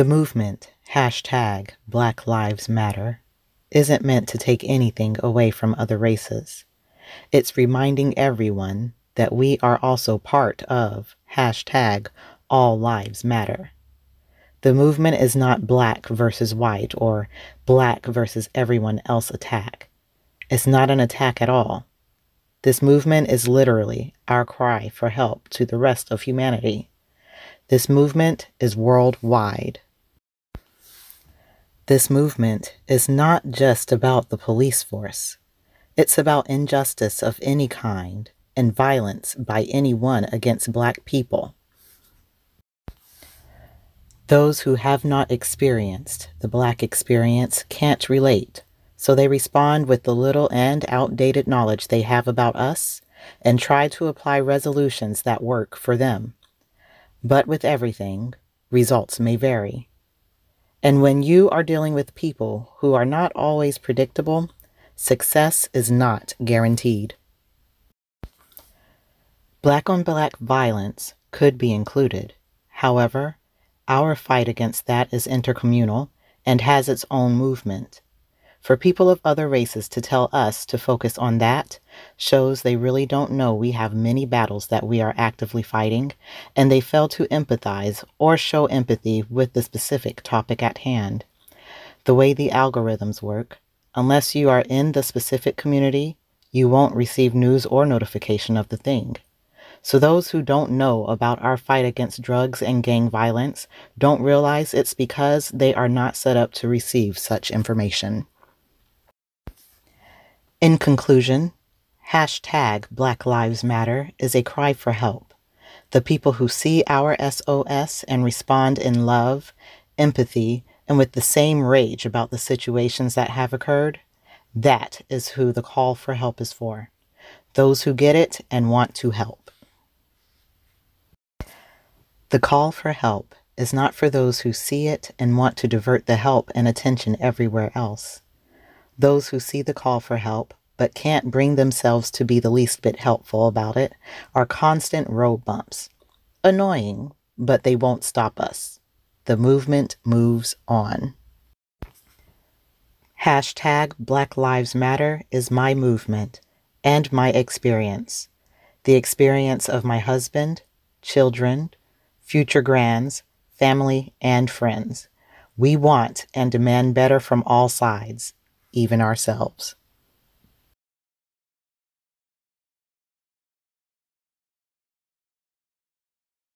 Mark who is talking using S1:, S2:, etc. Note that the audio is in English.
S1: The movement, hashtag Black Lives Matter, isn't meant to take anything away from other races. It's reminding everyone that we are also part of hashtag All Lives Matter. The movement is not black versus white or black versus everyone else attack. It's not an attack at all. This movement is literally our cry for help to the rest of humanity. This movement is worldwide. This movement is not just about the police force. It's about injustice of any kind and violence by anyone against black people. Those who have not experienced the black experience can't relate so they respond with the little and outdated knowledge they have about us and try to apply resolutions that work for them. But with everything, results may vary. And when you are dealing with people who are not always predictable, success is not guaranteed. Black on black violence could be included. However, our fight against that is intercommunal and has its own movement. For people of other races to tell us to focus on that shows they really don't know we have many battles that we are actively fighting, and they fail to empathize or show empathy with the specific topic at hand. The way the algorithms work, unless you are in the specific community, you won't receive news or notification of the thing. So those who don't know about our fight against drugs and gang violence don't realize it's because they are not set up to receive such information. In conclusion, hashtag Black Lives Matter is a cry for help. The people who see our SOS and respond in love, empathy, and with the same rage about the situations that have occurred, that is who the call for help is for. Those who get it and want to help. The call for help is not for those who see it and want to divert the help and attention everywhere else. Those who see the call for help but can't bring themselves to be the least bit helpful about it are constant road bumps. Annoying, but they won't stop us. The movement moves on. Hashtag Black Lives Matter is my movement and my experience. The experience of my husband, children, future grands, family, and friends. We want and demand better from all sides even ourselves.